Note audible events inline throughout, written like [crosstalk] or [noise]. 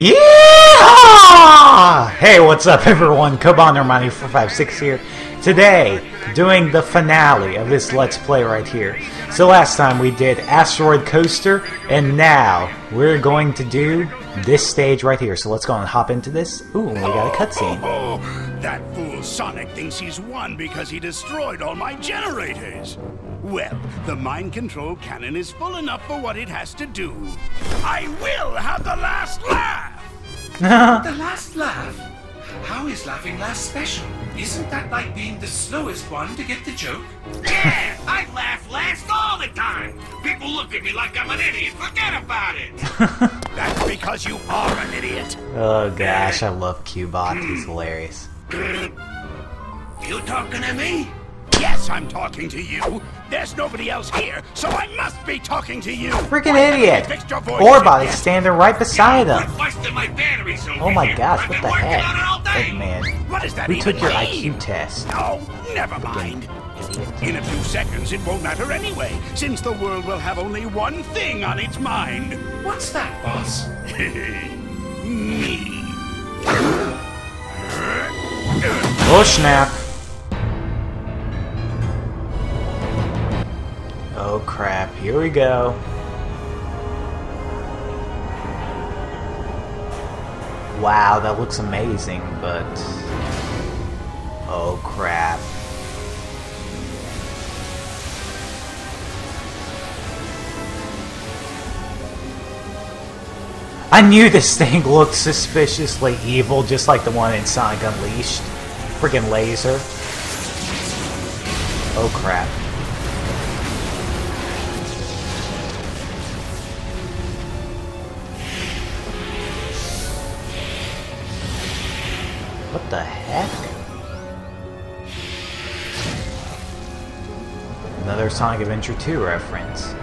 Yeah! Hey, what's up everyone? Cobanermani 456 here. Today, doing the finale of this Let's Play right here. So last time we did Asteroid Coaster, and now we're going to do this stage right here. So let's go and hop into this. Ooh, we got a cutscene. That fool Sonic thinks he's won because he destroyed all my generators. Well, the mind control cannon is full enough for what it has to do. I will have the last laugh! [laughs] The last laugh? How is laughing last special? Isn't that like being the slowest one to get the joke? Yeah, I laugh last all the time. People look at me like I'm an idiot. Forget about it. [laughs] That's because you are an idiot. Oh gosh, I love Cubot. He's hmm. hilarious. You talking to me? Yes, I'm talking to you. There's nobody else here, so I must be talking to you. Freaking Why haven't you idiot! fixed Orbot is standing right beside him. My Oh my here. gosh, what the heck? on it all. Eggman. What that Who even took your mean? IQ test? Oh, never mind. In a few seconds, it won't matter anyway, since the world will have only one thing on its mind. What's that, boss? [laughs] Me. Oh snap. Oh crap, here we go. Wow, that looks amazing, but... Oh crap. I knew this [laughs] thing looked suspiciously evil, just like the one in Sonic Unleashed. Freaking laser. Oh crap. What the heck? Another Sonic Adventure 2 reference.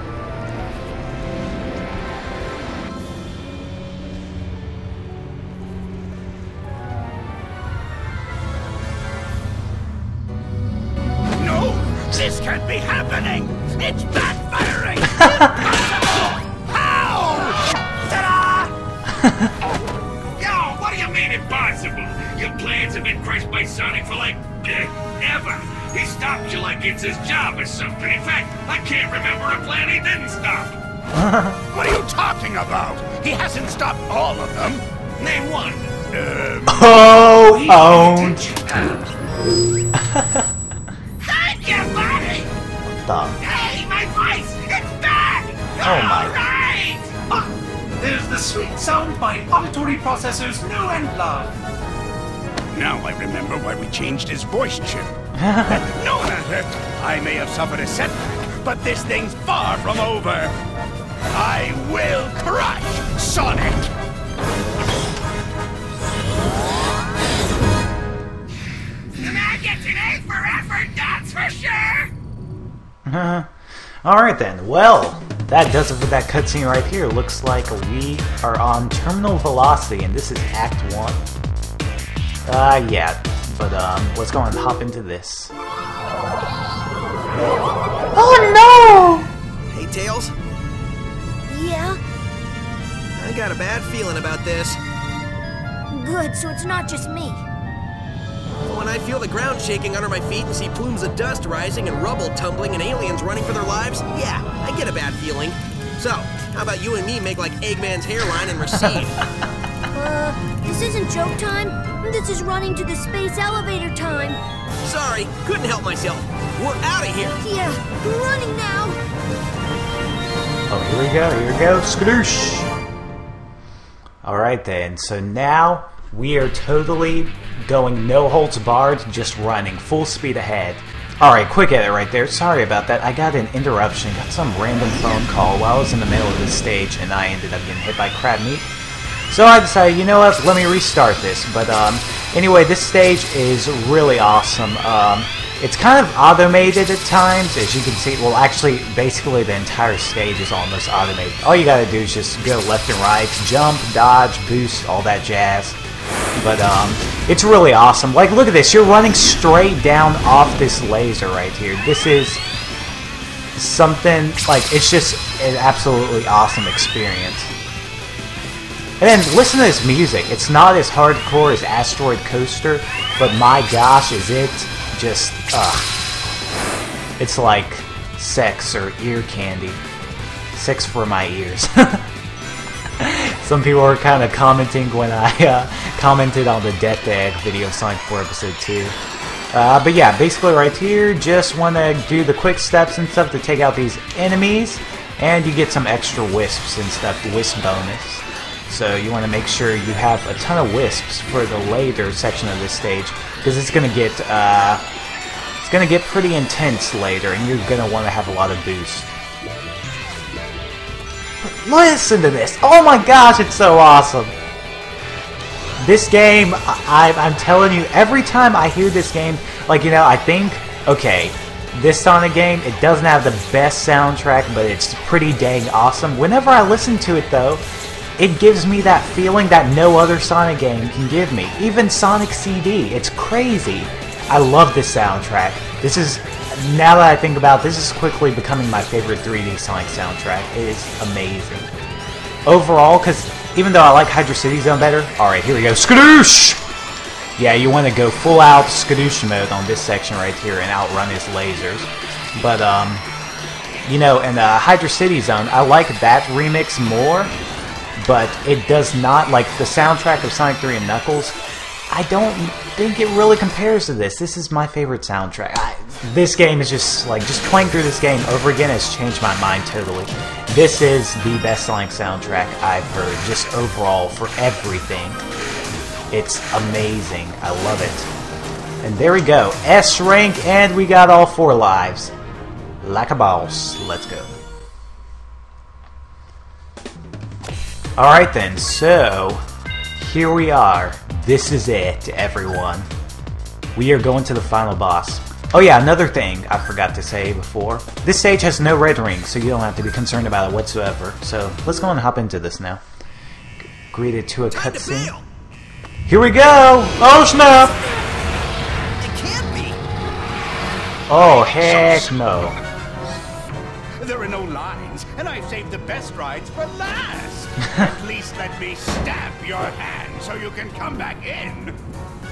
Why we changed his voice chip. [laughs] no matter. I may have suffered a setback, but this thing's far from over. I will crush Sonic. The man gets an A for effort, that's for sure. [laughs] Alright then, well, that does it for that cutscene right here. Looks like we are on Terminal Velocity, and this is Act 1. Uh, yeah, but um, let's go and hop into this. Oh no! Hey, Tails. Yeah? I got a bad feeling about this. Good, so it's not just me. When I feel the ground shaking under my feet and see plumes of dust rising and rubble tumbling and aliens running for their lives, yeah, I get a bad feeling. So, how about you and me make like Eggman's hairline and recede? [laughs] Uh, this isn't joke time. This is running to the space elevator time. Sorry, couldn't help myself. We're out of here. Yeah, we're running now. Oh, here we go, here we go, skadoosh! Alright then, so now we are totally going no holds barred, just running full speed ahead. Alright, quick edit right there, sorry about that, I got an interruption, got some random phone call while I was in the middle of this stage and I ended up getting hit by crab meat. So I decided, you know what, let me restart this. But um, anyway, this stage is really awesome. Um, it's kind of automated at times, as you can see. Well, actually, basically the entire stage is almost automated. All you gotta do is just go left and right, jump, dodge, boost, all that jazz. But um, it's really awesome. Like, look at this. You're running straight down off this laser right here. This is something like it's just an absolutely awesome experience. And then listen to this music. It's not as hardcore as Asteroid Coaster, but my gosh, is it just, uh, it's like sex or ear candy. Sex for my ears. [laughs] Some people were kind of commenting when I uh, commented on the Death Egg video Sonic 4 Episode 2. Uh, but yeah, basically right here, just want to do the quick steps and stuff to take out these enemies, and you get some extra wisps and stuff, wisp bonus. So you want to make sure you have a ton of wisps for the later section of this stage, because it's going to get uh, it's going to get pretty intense later, and you're going to want to have a lot of boost. Listen to this! Oh my gosh, it's so awesome! This game, I, I'm telling you, every time I hear this game, like, you know, I think, okay, this Sonic game, it doesn't have the best soundtrack, but it's pretty dang awesome. Whenever I listen to it, though, it gives me that feeling that no other Sonic game can give me. Even Sonic CD, it's crazy. I love this soundtrack. This is now that I think about it, this is quickly becoming my favorite 3D Sonic soundtrack. It is amazing. Overall, because even though I like Hydro City Zone better, alright, here we go. Skadoosh! Yeah, you want to go full out Skadoosh mode on this section right here and outrun his lasers. But, um, you know, in uh, Hydro City Zone, I like that remix more, but it does not, like, the soundtrack of Sonic 3 and Knuckles, I don't think it really compares to this. This is my favorite soundtrack. I, this game is just like just playing through this game over again has changed my mind totally. This is the best Sonic soundtrack I've heard, just overall for everything. It's amazing. I love it. And there we go. S rank, and we got all four lives. Like a boss. Let's go. Alright then, so here we are. This is it, everyone. We are going to the final boss. Oh yeah, another thing I forgot to say before. This stage has no red ring, so you don't have to be concerned about it whatsoever. So let's go and hop into this now. G greeted to a cutscene. Here we go! Oh snap! It can't be. Oh heck no. There are no lines, and I've saved the best rides for last. [laughs] At least let me stamp your hand so you can come back in.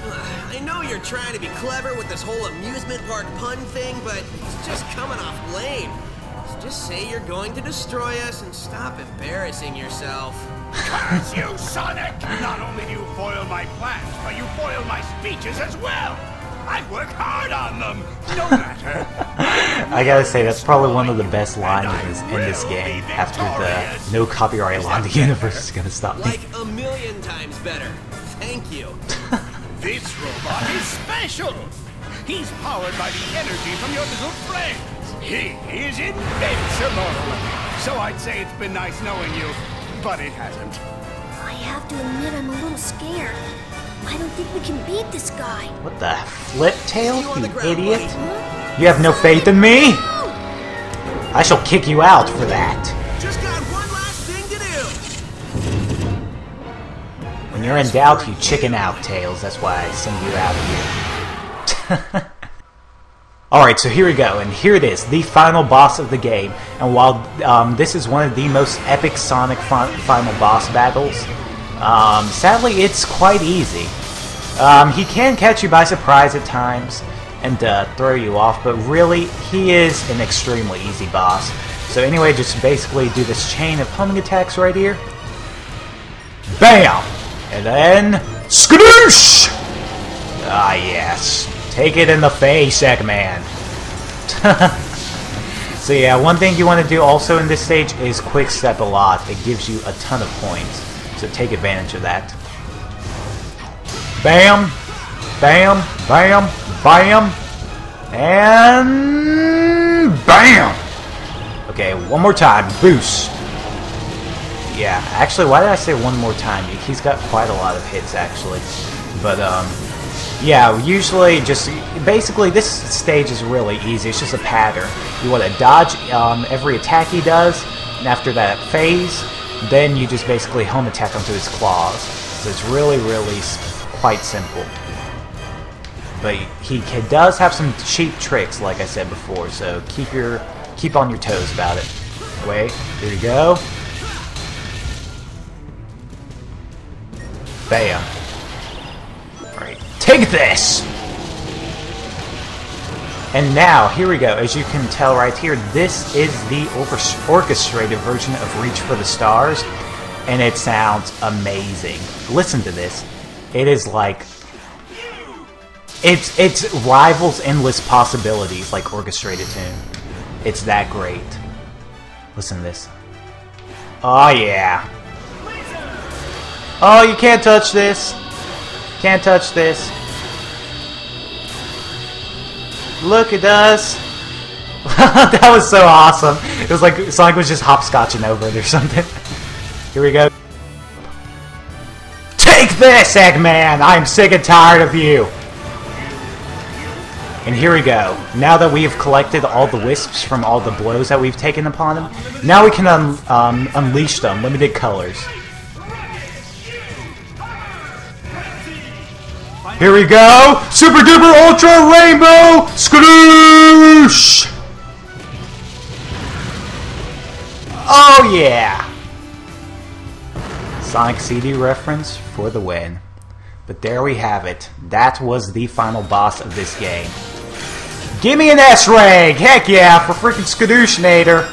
I know you're trying to be clever with this whole amusement park pun thing, but it's just coming off lame. Just say you're going to destroy us and stop embarrassing yourself. Curse you, Sonic! Not only do you foil my plans, but you foil my speeches as well. I work hard on them. No matter. [laughs] I gotta say, that's probably one of the best lines in this, in this game. After the no copyright law, the universe is gonna stop me. Like a million times better. Thank you. [laughs] This robot is special. He's powered by the energy from your little friends. He is invincible. So I'd say it's been nice knowing you, but it hasn't. I have to admit I'm a little scared. I don't think we can beat this guy. What the flip tail, you you ground, idiot? buddy. You have no faith in me? I shall kick you out for that. Just got one last thing to do. When you're in doubt, you chicken out, Tails. That's why I send you out here. [laughs] Alright, so here we go, and here it is, the final boss of the game. And while um, this is one of the most epic Sonic fi final boss battles, um, sadly it's quite easy. Um, he can catch you by surprise at times and uh, throw you off, but really, he is an extremely easy boss. So anyway, just basically do this chain of homing attacks right here. Bam! And then... Skadoosh! Ah, yes. Take it in the face, Eggman. [laughs] so yeah, one thing you want to do also in this stage is quick step a lot. It gives you a ton of points. Take advantage of that. Bam! Bam! Bam! Bam! And... BAM! Okay, one more time. Boost. Yeah, actually, why did I say one more time? He's got quite a lot of hits, actually. But, um, yeah, usually just, basically this stage is really easy. It's just a pattern. You want to dodge um, every attack he does, and after that phase, then you just basically home attack onto his claws. So it's really, really quite simple. But he, does have some cheap tricks, like I said before, so keep your keep on your toes about it. Wait, here we go. Bam. Alright, take this! And now, here we go. As you can tell right here, this is the orchestrated version of Reach for the Stars, and it sounds amazing. Listen to this. It is like it's it's rivals endless possibilities like orchestrated tune. It's that great. Listen to this. Oh yeah. Oh, you can't touch this. Can't touch this. Look, it does. [laughs] that was so awesome. It was like Sonic was just hopscotching over it or something. [laughs] Here we go. Take this, Eggman! I'm sick and tired of you! And here we go. Now that we have collected all the wisps from all the blows that we've taken upon them, now we can un um, unleash them. Limited colors. Here we go! Super duper ultra rainbow skadoosh! Oh yeah! Sonic CD reference for the win. But there we have it. That was the final boss of this game. Give me an S-Rank! Heck yeah, for freaking Skadooshnator!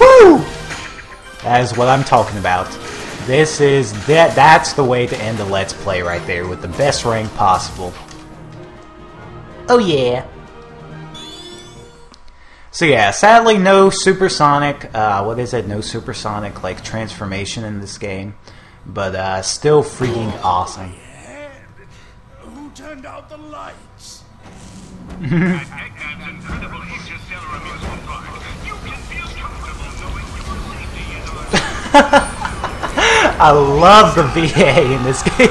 Woo! That is what I'm talking about. This is that that's the way to end the Let's Play right there, with the best rank possible. Oh yeah. So yeah, sadly no supersonic, uh, what is it, no supersonic, like, transformation in this game. But, uh, still freaking awesome. Who turned out the lights? [laughs] I love the VA in this game.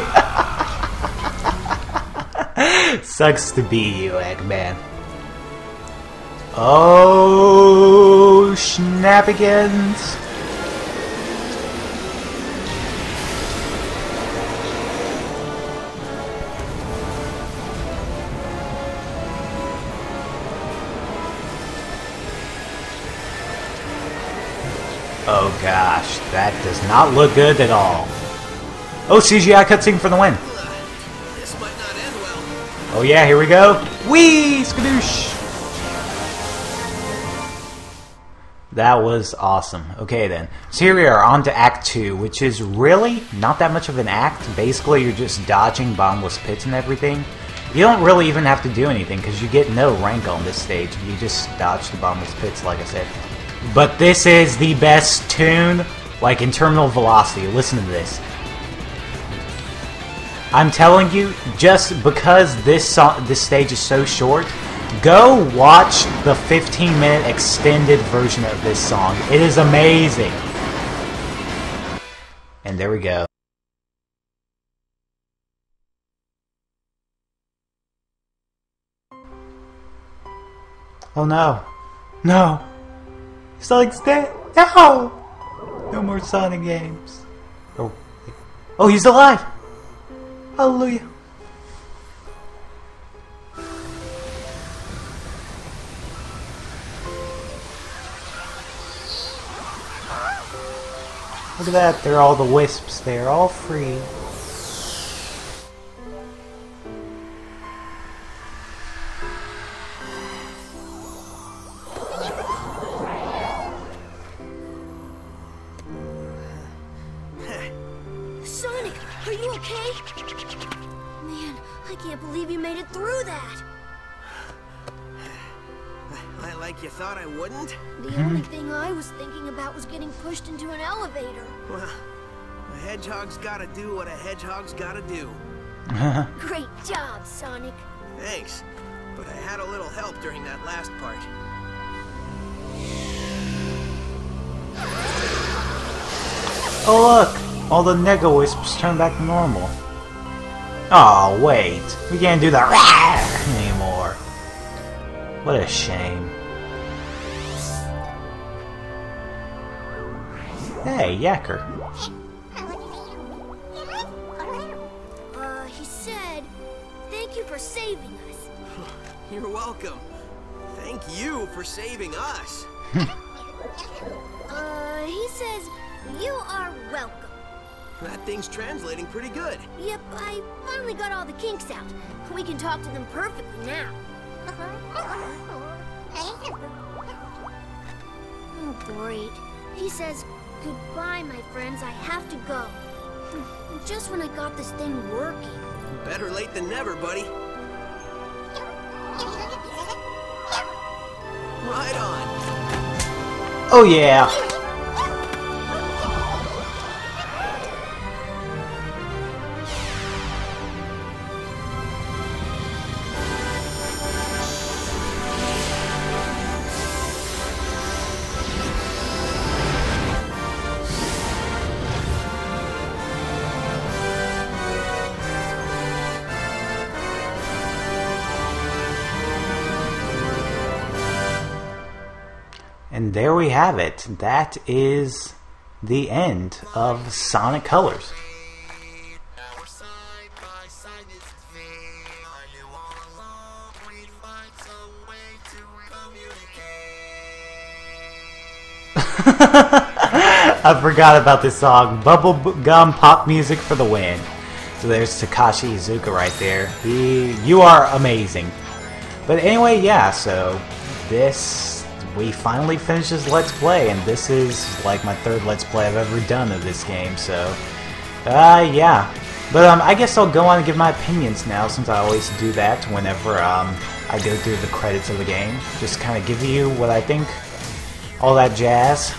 Sucks to be you, Eggman. Oh, Schnapigans. That does not look good at all. Oh, CGI cutscene for the win. Well. Oh yeah, here we go. Wee! Skadoosh! That was awesome. Okay then. So here we are, on to Act 2, which is really not that much of an act. Basically, you're just dodging bombless pits and everything. You don't really even have to do anything, because you get no rank on this stage. You just dodge the bombless pits, like I said. But this is the best tune, like in terminal velocity. Listen to this. I'm telling you, just because this song, this stage is so short, go watch the 15 minute extended version of this song. It is amazing. And there we go. Oh no. No. Sonic's dead. No! No more Sonic games. Oh, oh, he's alive! Hallelujah. Look at that, they're all the wisps. They're all free. All the Nega Wisps turn back to normal. Oh wait, we can't do that [laughs] anymore. What a shame. Hey, Yacker. Uh, he said, thank you for saving us. [laughs] You're welcome. Thank you for saving us. [laughs] Uh, he says, you are welcome. That thing's translating pretty good. Yep, I finally got all the kinks out. We can talk to them perfectly now. Oh, great. He says, goodbye, my friends, I have to go. [laughs] Just when I got this thing working. Better late than never, buddy. Right on. Oh yeah. There we have it. That is the end of Sonic Colors. [laughs] I forgot about this song. Bubble gum pop music for the win. So there's Takashi Iizuka right there. He, you are amazing. But anyway, yeah. So this, we finally finished this Let's Play, and this is like my third Let's Play I've ever done of this game. So, uh, yeah. But um, I guess I'll go on and give my opinions now, since I always do that whenever um, I go through the credits of the game. Just kind of give you what I think, all that jazz.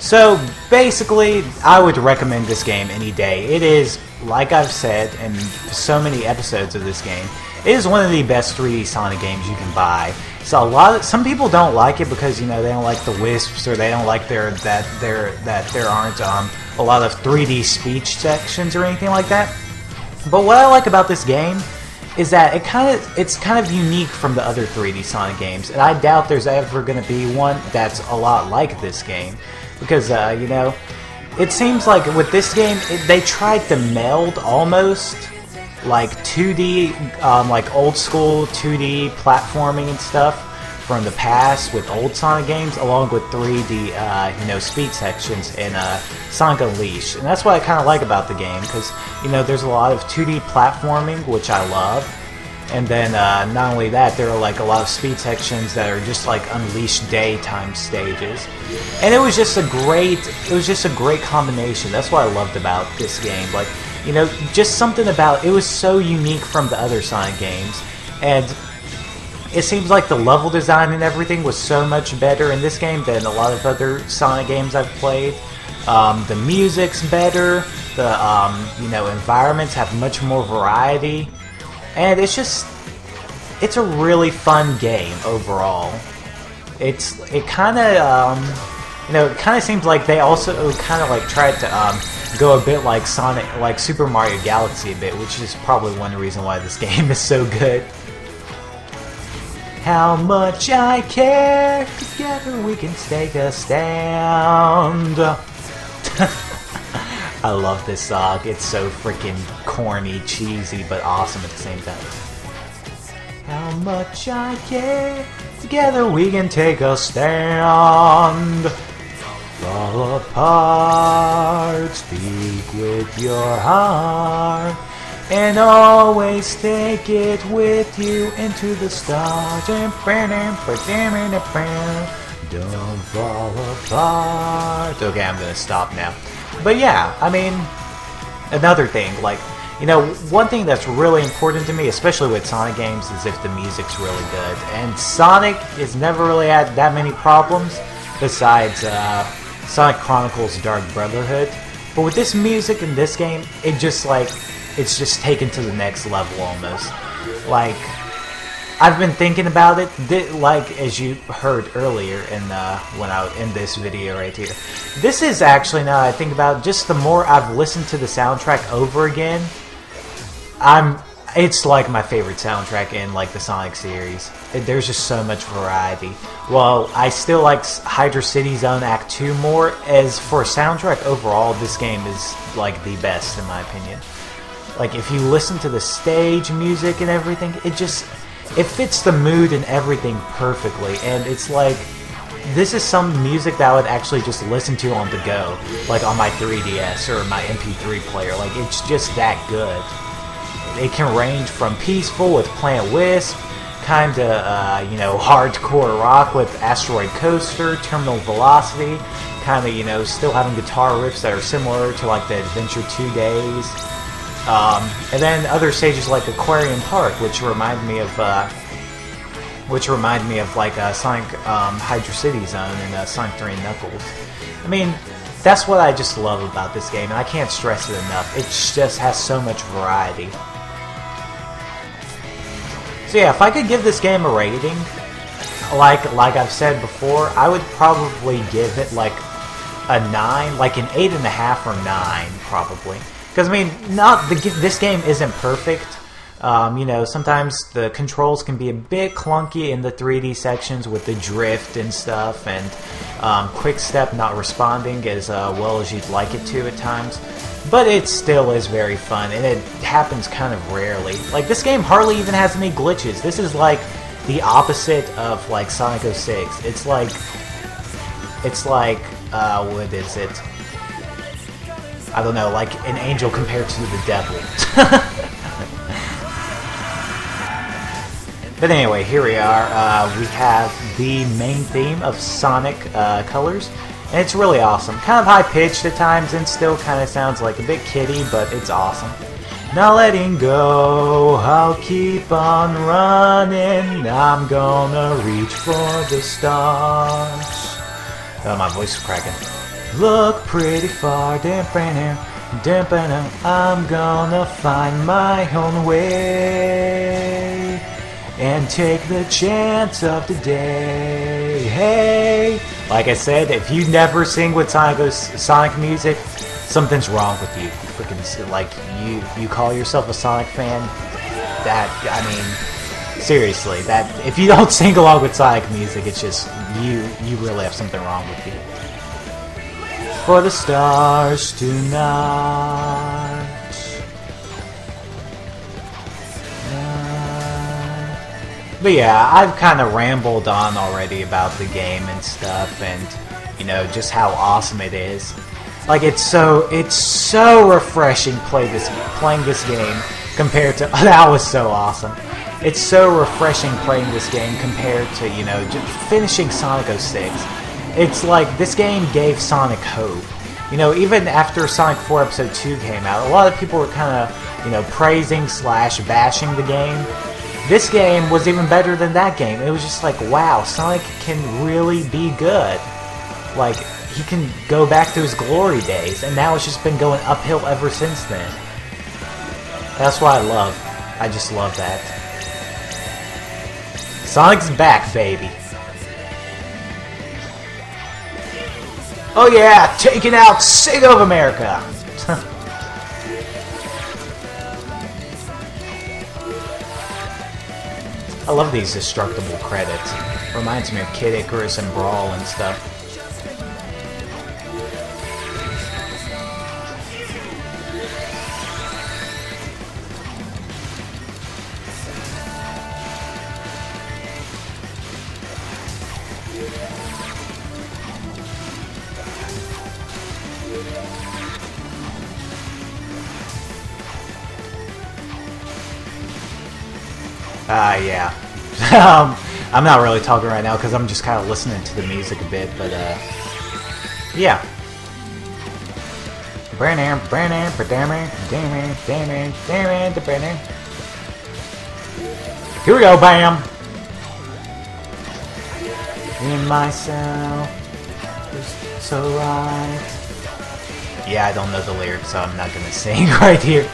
So basically, I would recommend this game any day. It is, like I've said in so many episodes of this game, it is one of the best 3D Sonic games you can buy. So a lot of some people don't like it because you know they don't like the wisps or they don't like their that there that there aren't um, a lot of 3D speech sections or anything like that. But what I like about this game is that it kind of it's kind of unique from the other 3D Sonic games, and I doubt there's ever going to be one that's a lot like this game, because uh, you know, it seems like with this game it, they tried to meld almost like 2D, um, like old school 2D platforming and stuff from the past with old Sonic games, along with 3D, uh, you know, speed sections in uh, Sonic Unleashed, and that's what I kind of like about the game because you know there's a lot of 2D platforming, which I love, and then uh, not only that, there are like a lot of speed sections that are just like Unleashed daytime stages, and it was just a great, it was just a great combination. That's what I loved about this game, like you know, just something about it was so unique from the other Sonic games, and it seems like the level design and everything was so much better in this game than a lot of other Sonic games I've played. Um, the music's better. The um, you know environments have much more variety, and it's just it's a really fun game overall. It's it kind of um, you know it kind of seems like they also kind of like tried to um, go a bit like Sonic, like Super Mario Galaxy a bit, which is probably one reason why this [laughs] game is so good. How much I care, together we can take a stand. [laughs] I love this song. It's so freaking corny, cheesy, but awesome at the same time. How much I care, together we can take a stand. Fall apart, speak with your heart, and always take it with you into the stars. Don't fall apart. Okay, I'm gonna stop now. But yeah, I mean, another thing, like, you know, one thing that's really important to me, especially with Sonic games, is if the music's really good. And Sonic has never really had that many problems, besides uh, Sonic Chronicles Dark Brotherhood. But with this music in this game, it just like, it's just taken to the next level almost. Like, I've been thinking about it, like as you heard earlier in uh, when I in this video right here. This is actually now I think about it, just the more I've listened to the soundtrack over again, I'm it's like my favorite soundtrack in like the Sonic series. There's just so much variety. While I still like Hydro City Zone Act 2 more, as for soundtrack overall, this game is like the best in my opinion. Like if you listen to the stage music and everything, it just it fits the mood and everything perfectly and it's like this is some music that I would actually just listen to on the go, like on my 3DS or my MP3 player. Like it's just that good. It can range from peaceful with Planet Wisp, kind of uh, you know hardcore rock with Asteroid Coaster, Terminal Velocity, kind of you know still having guitar riffs that are similar to like the Adventure 2 days. Um, and then other stages like Aquarium Park, which remind me of uh, which remind me of like uh, Sonic um, Hydro City Zone and uh, Sonic 3 and Knuckles. I mean, that's what I just love about this game, and I can't stress it enough. It just has so much variety. So yeah, if I could give this game a rating, like like I've said before, I would probably give it like a nine, like an eight and a half or nine, probably. Because I mean, not the this game isn't perfect. Um, you know, sometimes the controls can be a bit clunky in the 3D sections with the drift and stuff, and um, quick step not responding as uh, well as you'd like it to at times. But it still is very fun, and it happens kind of rarely. Like, this game hardly even has any glitches. This is like the opposite of like Sonic 06. It's like, it's like, uh, what is it? I don't know, like an angel compared to the devil. [laughs] But anyway, here we are. Uh, we have the main theme of Sonic uh, Colors, and it's really awesome. Kind of high-pitched at times, and still kind of sounds like a bit kiddie, but it's awesome. Not letting go, I'll keep on running, I'm gonna reach for the stars. Oh, my voice is cracking. Look pretty far, dampening, dampening, I'm gonna find my own way and take the chance of the day. Hey, like I said, if you never sing with Sonic Sonic music, something's wrong with you. Freaking like you you call yourself a Sonic fan. That I mean, seriously, that if you don't [laughs] sing along with Sonic music, it's just you you really have something wrong with you. For the stars tonight. But yeah, I've kind of rambled on already about the game and stuff, and you know just how awesome it is. Like it's so it's so refreshing play this playing this game compared to [laughs] that was so awesome. It's so refreshing playing this game compared to you know just finishing Sonic 06. It's like this game gave Sonic hope. You know, even after Sonic 4 Episode 2 came out, a lot of people were kind of, you know, praising slash bashing the game. This game was even better than that game. It was just like, wow, Sonic can really be good. Like, he can go back to his glory days, and now it's just been going uphill ever since then. That's why I love. I just love that. Sonic's back, baby. Oh yeah, taking out Sega of America! I love these destructible credits. Reminds me of Kid Icarus and Brawl and stuff. Um, I'm not really talking right now because I'm just kind of listening to the music a bit, but uh, yeah. Here we go, bam! In myself, so right. Yeah, I don't know the lyrics, so I'm not gonna [laughs] sing right here.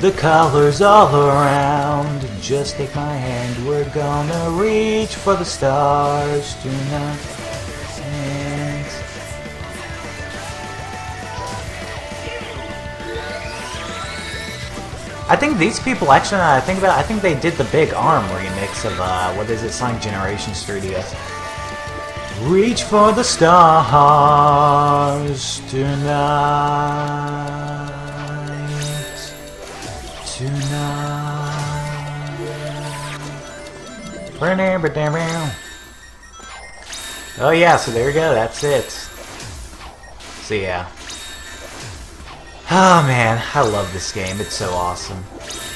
The colors all around. Just take my hand. We're gonna reach for the stars tonight. I think these people actually. I think about. I think they did the Big Arm remix of uh, what is it? Sonic Generation 3DS. Reach for the stars tonight Oh yeah, so there you go, that's it. So yeah. Oh man, I love this game, it's so awesome.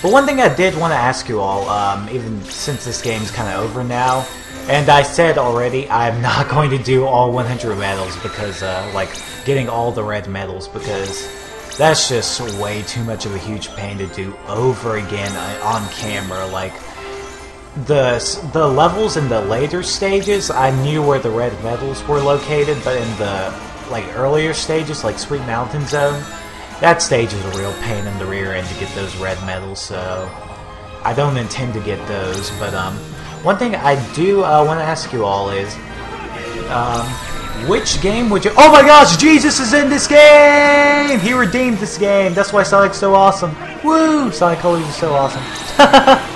But one thing I did want to ask you all, um, even since this game's kind of over now, and I said already, I'm [laughs] not going to do all 100 medals because, uh, like, getting all the red medals because that's just way too much of a huge pain to do over again uh, on camera. Like, the the levels in the later stages, I knew where the red medals were located, but in the like earlier stages, like Sweet Mountain Zone, that stage is a real pain in the rear end to get those red medals. So I don't intend to get those. But um, one thing I do uh, want to ask you all is, um, which game would you? Oh my gosh, Jesus is in this game! He redeemed this game. That's why Sonic's so awesome. Woo! Sonic Colors is so awesome. [laughs]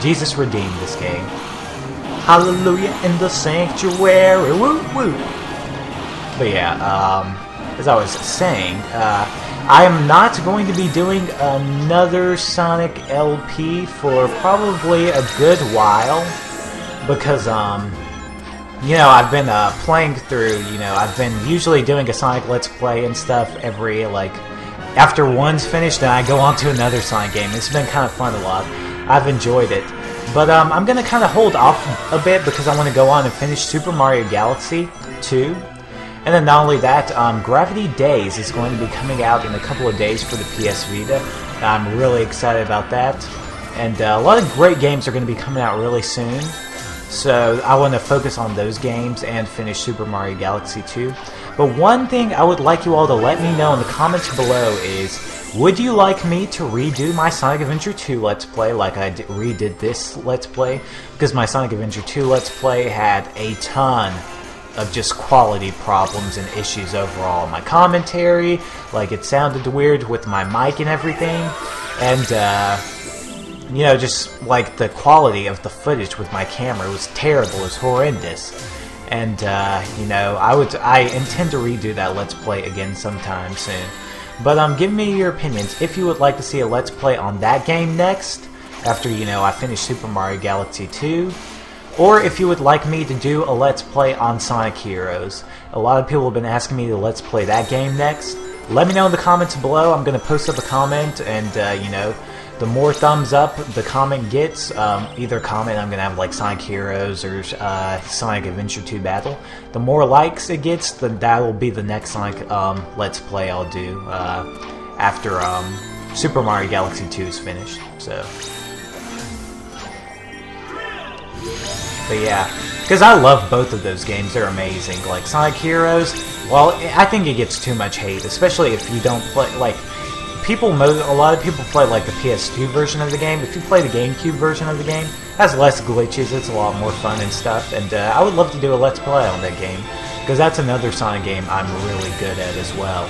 Jesus redeemed this game. Hallelujah in the sanctuary. Woo woo. But yeah, um, as I was saying, uh, I am not going to be doing another Sonic LP for probably a good while because, um, you know, I've been uh, playing through, you know, I've been usually doing a Sonic Let's Play and stuff every, like, after one's finished, then I go on to another Sonic game. It's been kind of fun a lot. I've enjoyed it. But um, I'm going to kind of hold off a bit because I want to go on and finish Super Mario Galaxy 2. And then not only that, um, Gravity Daze is going to be coming out in a couple of days for the PS Vita. I'm really excited about that. And uh, a lot of great games are going to be coming out really soon. So I want to focus on those games and finish Super Mario Galaxy 2. But one thing I would like you all to let me know in the comments below is would you like me to redo my Sonic Adventure 2 Let's Play like I redid this Let's Play? Because my Sonic Adventure 2 Let's Play had a ton of just quality problems and issues overall. My commentary, like it sounded weird with my mic and everything, and uh, you know, just like the quality of the footage with my camera was terrible, it was horrendous. And uh, you know, I would I intend to redo that Let's Play again sometime soon. But um, give me your opinions if you would like to see a Let's Play on that game next, after, you know, I finish Super Mario Galaxy 2, or if you would like me to do a Let's Play on Sonic Heroes. A lot of people have been asking me to Let's Play that game next. Let me know in the comments below. I'm going to post up a comment and, uh, you know, the more thumbs up the comment gets, um, either comment I'm going to have like Sonic Heroes or uh, Sonic Adventure 2 Battle, the more likes it gets, then that will be the next Sonic um, Let's Play I'll do uh, after um, Super Mario Galaxy 2 is finished. So, But yeah, because I love both of those games. They're amazing. Like Sonic Heroes, well, I think it gets too much hate, especially if you don't play like people, a lot of people play like the PS2 version of the game. If you play the GameCube version of the game, it has less glitches. It's a lot more fun and stuff. And uh, I would love to do a Let's Play on that game because that's another Sonic game I'm really good at as well.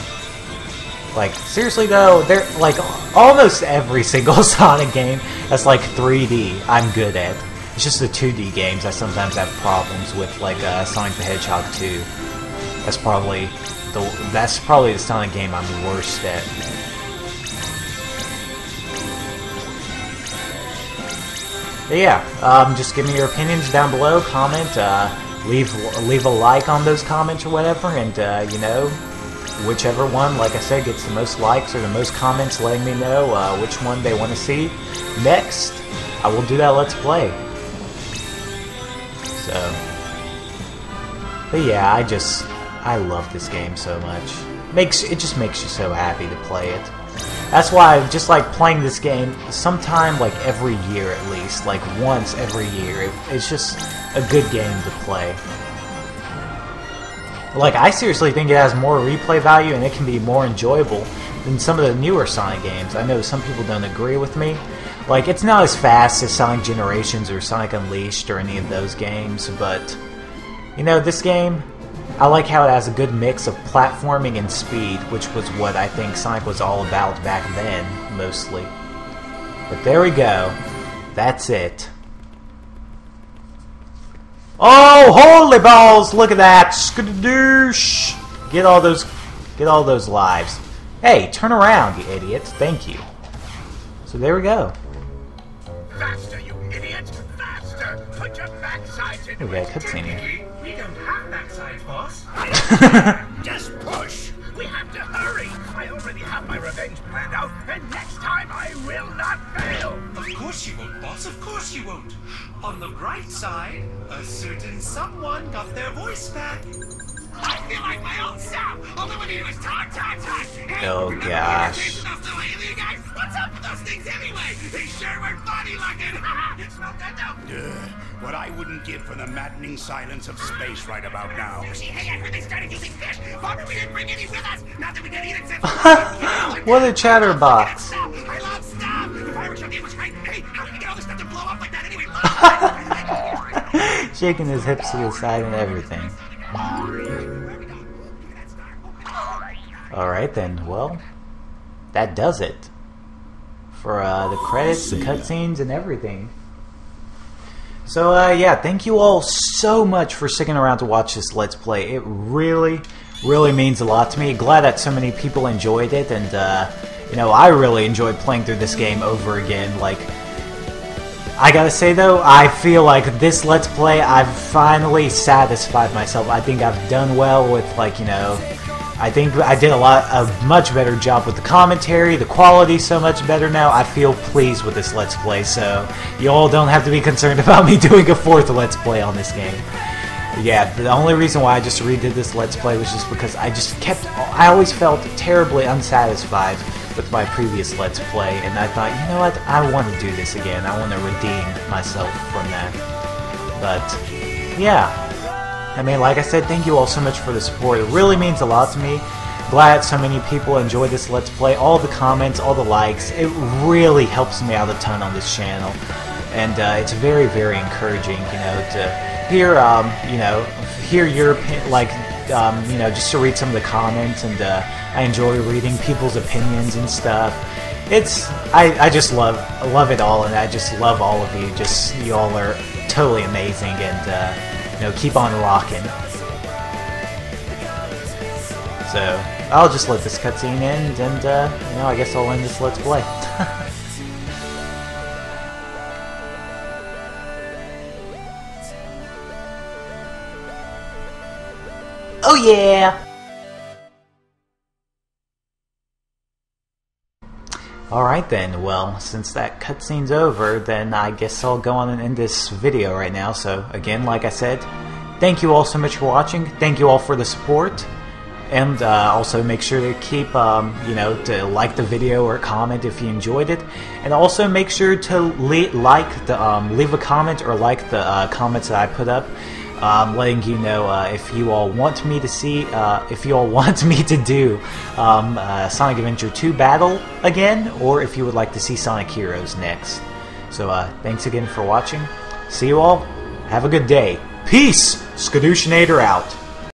Like seriously though, they're like almost every [laughs] single Sonic game that's like 3D I'm good at. It's just the 2D games I sometimes have problems with, like uh, Sonic the Hedgehog 2. That's probably the that's probably the Sonic game I'm worst at. But yeah, um, just give me your opinions down below. Comment, uh, leave leave a like on those comments or whatever, and uh, you know, whichever one, like I said, gets the most likes or the most comments, letting me know uh, which one they want to see next. I will do that Let's Play. So, but yeah, I just I love this game so much. Makes it just makes you so happy to play it. That's why I just like playing this game sometime like every year at least, like once every year. It, it's just a good game to play. Like, I seriously think it has more replay value and it can be more enjoyable than some of the newer Sonic games. I know some people don't agree with me. Like, it's not as fast as Sonic Generations or Sonic Unleashed or any of those games, but, you know, this game, I like how it has a good mix of platforming and speed, which was what I think Sonic was all about back then, mostly. But there we go. That's it. Oh, holy balls! Look at that! Skadoosh! Get all those, get all those lives. Hey, turn around, you idiot! Thank you. So there we go. Faster, you idiot! Faster! put your We got a cutscene here. We don't have backsides, boss. [laughs] Just push. We have to hurry. I already have my revenge planned out, and next time I will not fail. Of course you won't, boss. Of course you won't. On the bright side, a certain someone got their voice back. I feel like my old self. All I want to do is talk, talk, talk. Hey, Oh, remember gosh. when you chased those little alien guys? What's up with those things anyway? They sure were funny looking. [laughs] Smell that though? Ugh, what I wouldn't give for the maddening silence of space right about now. Sushi, hey, I heard they started using fish. Bummer we didn't bring any with us. Not that we can eat it since. [laughs] What a chatterbox. I love stuff. The fireworks show was great. Hey, how did you get all this stuff to blow up like that anyway? [laughs] Shaking his hips to the side and everything. Alright then, well, that does it. For uh, the credits, the cutscenes, and everything. So, uh, yeah, thank you all so much for sticking around to watch this Let's Play. It really, really means a lot to me. Glad that so many people enjoyed it, and, uh, you know, I really enjoyed playing through this game over again. Like, I gotta say though, I feel like this Let's Play, I've finally satisfied myself. I think I've done well with, like, you know, I think I did a lot, a much better job with the commentary, the quality so much better now. I feel pleased with this Let's Play, so you all don't have to be concerned [laughs] about me doing a fourth Let's Play on this game. Yeah, the only reason why I just redid this Let's Play was just because I just kept, I always felt terribly unsatisfied with my previous Let's Play, and I thought, you know what, I want to do this again. I want to redeem myself from that. But, yeah. I mean, like I said, thank you all so much for the support. It really means a lot to me. Glad so many people enjoyed this Let's Play. All the comments, all the likes, it really helps me out a ton on this channel. And uh, it's very, very encouraging, you know, to hear, um, you know, hear your like, um, you know, just to read some of the comments, and uh, I enjoy reading people's opinions and stuff. It's, I, I just love, love it all, and I just love all of you. Just, you all are totally amazing, and, uh, you know, keep on rocking. So, I'll just let this cutscene end, and, uh, you know, I guess I'll end this Let's Play. [laughs] yeah! Alright then, well, since that cutscene's over, then I guess I'll go on and end this video right now. So, again, like I said, thank you all so much for watching. Thank you all for the support. And uh, also make sure to keep, um, you know, to like the video or comment if you enjoyed it. And also make sure to like the, um, leave a comment or like the uh, comments that I put up. Um, letting you know uh, if you all want me to see, uh, if you all [laughs] want me to do um, uh, Sonic Adventure 2 Battle again, or if you would like to see Sonic Heroes next. So uh, thanks again for watching. See you all. Have a good day. Peace. Skadooshinator out.